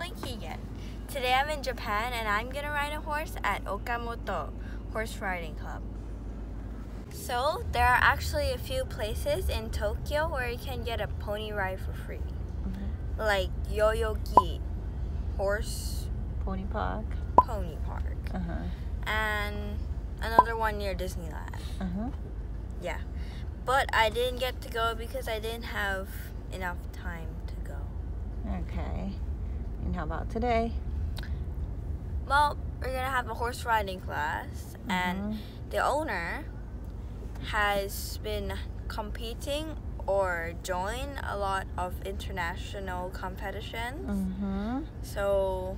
again. Today I'm in Japan and I'm gonna ride a horse at Okamoto Horse Riding Club. So there are actually a few places in Tokyo where you can get a pony ride for free. Mm-hmm. Like Yoyogi Horse Pony Park. Pony Park. Uh-huh. And another one near Disneyland. Uh-huh. Yeah. But I didn't get to go because I didn't have enough time to go. Okay. And how about today? Well, we're gonna have a horse riding class, and Mhm. the owner has been competing or joined a lot of international competitions. Mm-hmm. So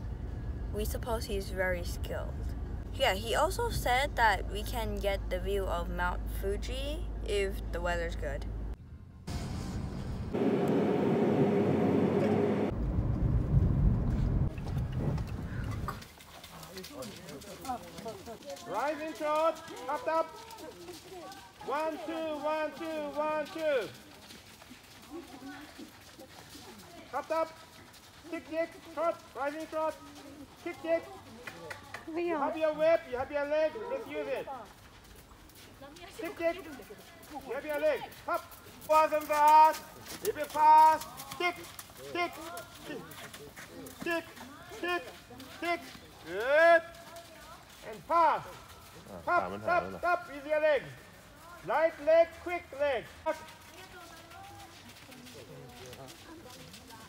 we suppose he's very skilled. Yeah, he also said that we can get the view of Mount Fuji if the weather's good. Rising trot, up, up. One, two, one, two, one, two. Up, up. Kick, kick, trot, rising trot. Kick, kick. You have your whip, you have your leg, let's use it. Kick, kick. You have your leg. Up. Wasn't fast. Keep it fast. Kick, kick, kick, kick, kick, kick. Good. And pass. ตาม Up, มันถ่าย up, แล้วเหรอ up with your leg. Right leg, quick leg. Up.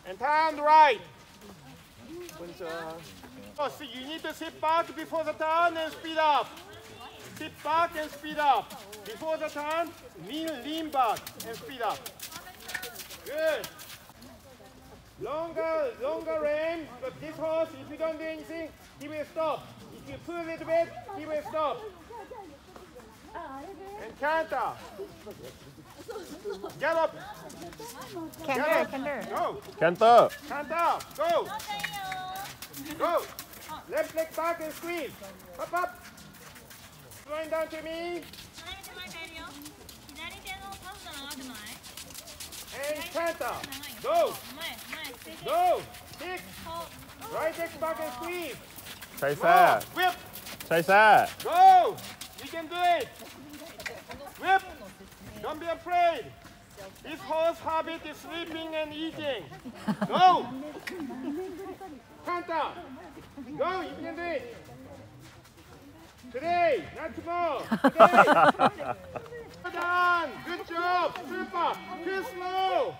And turn right. Oh, so you need to sit back before the turn and speed up. Sit back and speed up. Before the turn, lean, lean back and speed up. Good. Longer, longer range, but this horse, if you don't do anything, he will stop. If you pull a little bit, he will stop. And canter. Gallop. Canter, canter. Go. Canter. Canter, go. Go. Left leg back and squeeze. Up, up. Going down to me and canter. Go. Go. Kick. Right kick back and sweep. Chase that. Whip. Chase that. Go. You can do it. Whip. Don't be afraid. This horse habit is sleeping and eating. Go. canter. Go. You can do it. Today, not tomorrow. Today. done! Good job! Super! Too slow!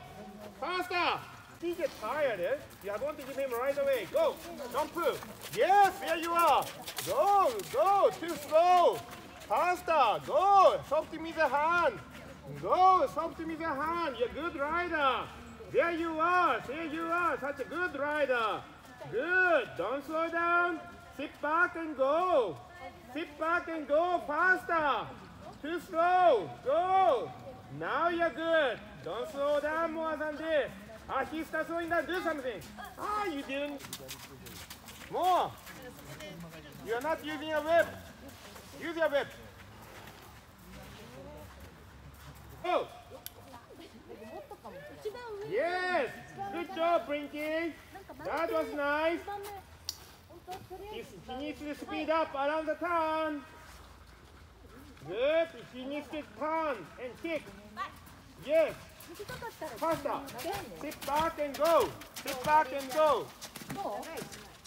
Faster! He gets tired, eh? You are going to give him right away. Go! Don't. Yes, there you are. Go, go, too slow. Faster, go. Soft with the hand. Go, soft with the hand. You're a good rider. There you are. There you are. Such a good rider. Good. Don't slow down. Sit back and go. Sit back and go faster. Too slow. Go. Now you're good. Don't slow down more than this. Ah, he starts slowing down. Do something. Ah, you didn't. More. You're not using a whip. Use your whip. Go. Yes. Good job, Blinky. That was nice. He, needs to speed up around the turn. Good. you need to turn and kick. Yes. Faster. Sit back and go. Sit back and go.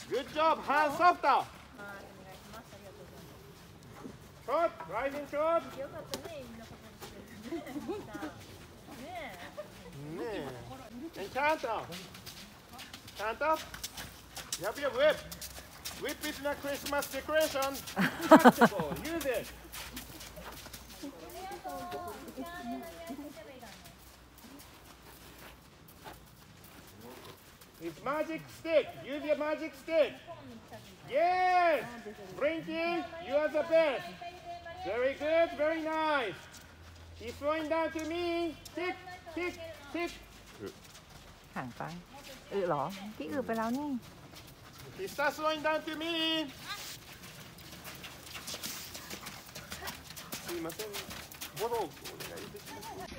Good job. Hands softer. Short. Rising short. Enchanter. Enchanter. You have your whip. Whip is not Christmas decoration. Use it. Magic stick. Use your magic stick. Yes. Blinky, you are the best. Very good. Very nice. He's throwing down to me. Tick, tick, tick. ห่างไปอือหรอพี่อือไปแล้วนี่ He starts throwing down to me. すいません。フォローお願いできます。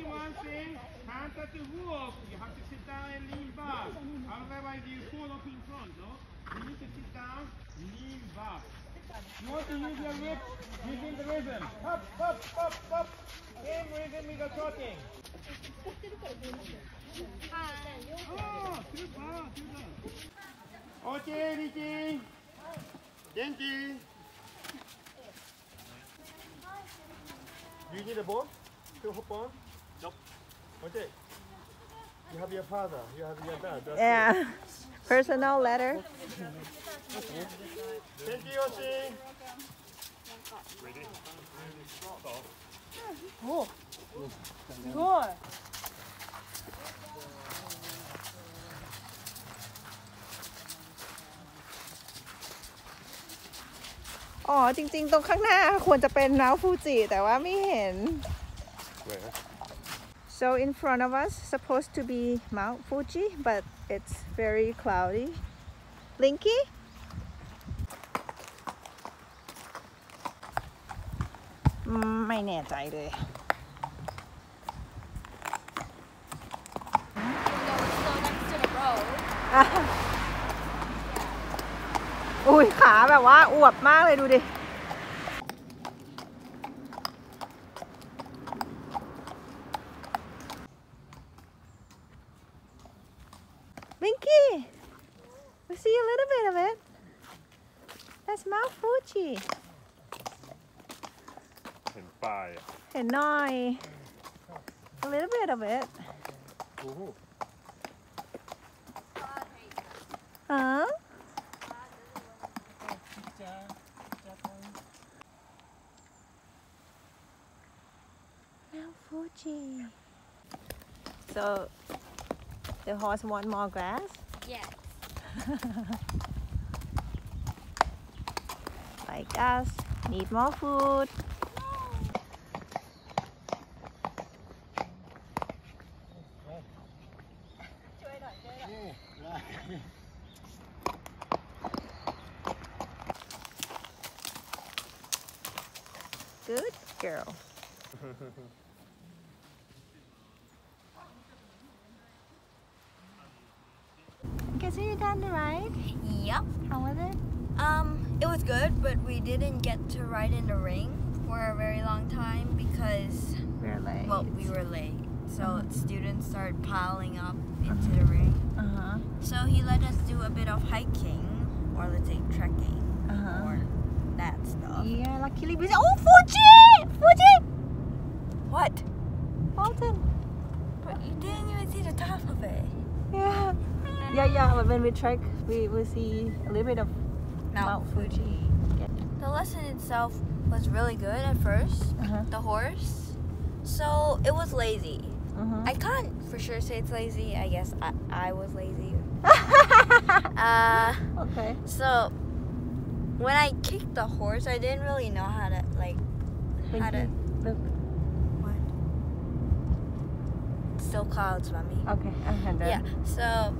Only one thing, hands at the walk. You have to sit down and lean back. Otherwise you fall off in front, no? You need to sit down, lean back. You want to use your lips, using the rhythm. Up, up, up, up. Same rhythm with the talking. Oh, super, super. Okay, Ricky. Genki. Do you need a ball to hop on? Nope. Okay. You have your father, you have your dad. That's yeah personal letter it. Thank you, Yoshi. Good. อ๋อ จริง ๆ ตรงข้างหน้าควรจะเป็นน้าวฟูจิ แต่ว่าไม่เห็น Where? so in front of us supposed to be Mount Fuji but it's very cloudy Linky อืมไม่แน่ใจเลย อุ้ยขาแบบว่าอวบมากเลยดูดิ look at it. That's Mount Fuji. And five. And nine. A little bit of it. Ooh. Huh? Mount Fuji. So the horse want more grass? Yeah. Like us, need more food. Good girl. Okay, so you done the ride? Yep. How was it? Um, it was good, but we didn't get to ride in the ring for a very long time because, we were late. well, we were late. So students started piling up into the ring. Uh huh. So he let us do a bit of hiking, or let's say trekking, Uh-huh. or that stuff. Yeah, luckily we Oh, Fuji! Fuji! What? Mountain. But you didn't even see the top of it. Yeah. Yeah, yeah. But when we trek, we we see a little bit of Mount Mount Fuji. The lesson itself was really good at first. Uh-huh. The horse. So it was lazy. Uh-huh. I can't for sure say it's lazy. I guess I, I was lazy. Uh, okay. so when I kicked the horse, I didn't really know how to like how to Look. what. Still clouds, mommy. Okay. Then. Yeah. So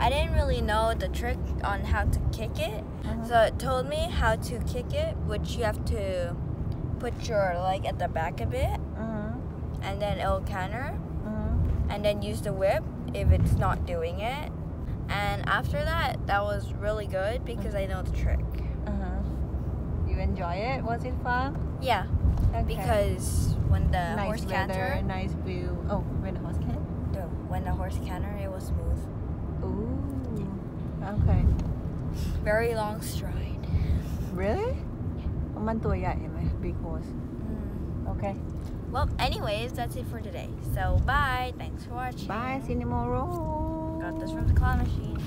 I didn't really know the trick on how to kick it. Uh-huh. So it told me how to kick it, which you have to put your leg at the back a bit, Uh-huh. and then it'll canter, Uh-huh. and then use the whip if it's not doing it. And after that, that was really good because I know the trick. Uh-huh. You enjoy it? Was it fun? Yeah, Okay. because when the nice horse weather, canter, nice view. Oh, when the horse can. no, when the horse canter, it was smooth. Ooh. Okay. Very long stride. Really? มันตัวใหญ่ไหม big horse Mm. okay Well, anyways, that's it for today. So bye. Thanks for watching. bye see you tomorrow Got this from the claw machine.